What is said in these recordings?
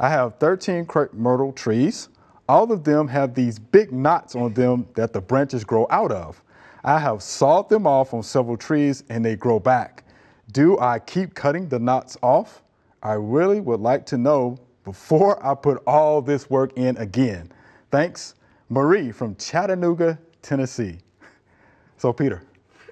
I have 13 crepe myrtle trees. All of them have these big knots on them that the branches grow out of. I have sawed them off on several trees and they grow back. Do I keep cutting the knots off? I really would like to know before I put all this work in again. Thanks, Marie from Chattanooga, Tennessee. So Peter,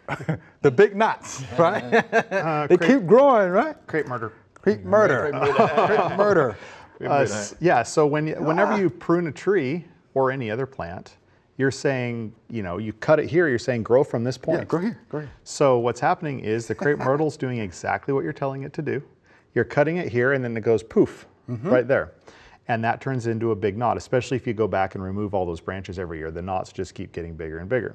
the big knots, right? Uh, they keep growing, right? Crepe murder. Crepe murder. Crepe murder. Uh, yeah, so when, whenever you prune a tree or any other plant, you're saying, you know, you cut it here, you're saying grow from this point. Yeah, grow here, grow here. So what's happening is the crepe myrtle's doing exactly what you're telling it to do. You're cutting it here and then it goes poof, mm -hmm. right there. And that turns into a big knot, especially if you go back and remove all those branches every year. The knots just keep getting bigger and bigger.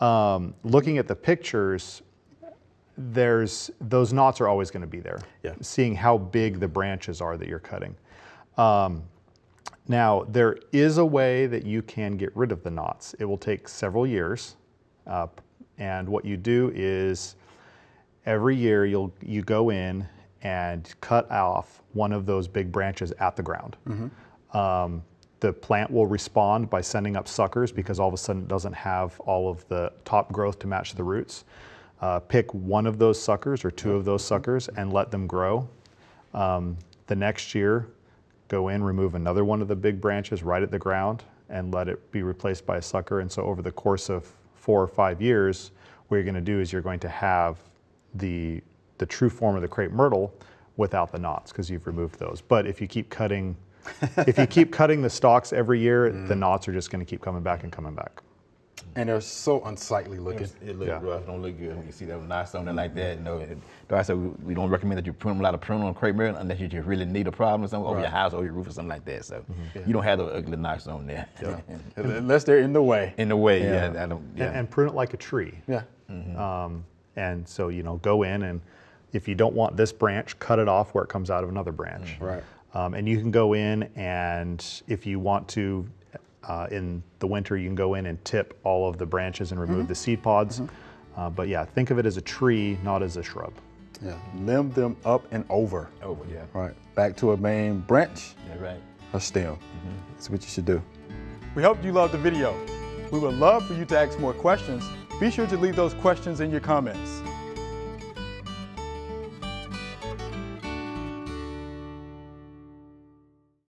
Um, looking at the pictures, there's those knots are always going to be there. Yeah. Seeing how big the branches are that you're cutting. Um, now, there is a way that you can get rid of the knots. It will take several years. Uh, and what you do is every year you'll, you go in and cut off one of those big branches at the ground. Mm -hmm. um, the plant will respond by sending up suckers because all of a sudden it doesn't have all of the top growth to match the roots. Uh, pick one of those suckers or two of those suckers and let them grow. Um, the next year, go in, remove another one of the big branches right at the ground and let it be replaced by a sucker. And so over the course of four or five years, what you're gonna do is you're going to have the, the true form of the crepe myrtle without the knots because you've removed those. But if you keep cutting, if you keep cutting the stalks every year, mm. the knots are just gonna keep coming back and coming back and they're so unsightly looking. It, it looks yeah. rough, don't look good. You see that nice something like that. No, I said we, we, don't recommend that you prune a lot of prune on crepe myrtle unless you just really need a problem or something right. over your house or your roof or something like that. So mm-hmm. yeah. you don't have the ugly knots on there. Yeah. unless they're in the way. In the way, yeah. yeah I don't, yeah. And, and, prune it like a tree. Yeah. Mm-hmm. Um, and so you know, go in and if you don't want this branch, cut it off where it comes out of another branch. Mm-hmm. Right. Um, and you can go in and if you want to uh, in the winter, you can go in and tip all of the branches and remove mm -hmm. the seed pods. Mm -hmm. uh, but yeah, think of it as a tree, not as a shrub. Yeah, limb them up and over. Over, yeah. Right, back to a main branch. Yeah, right. A stem. Mm -hmm. That's what you should do. We hope you loved the video. We would love for you to ask more questions. Be sure to leave those questions in your comments.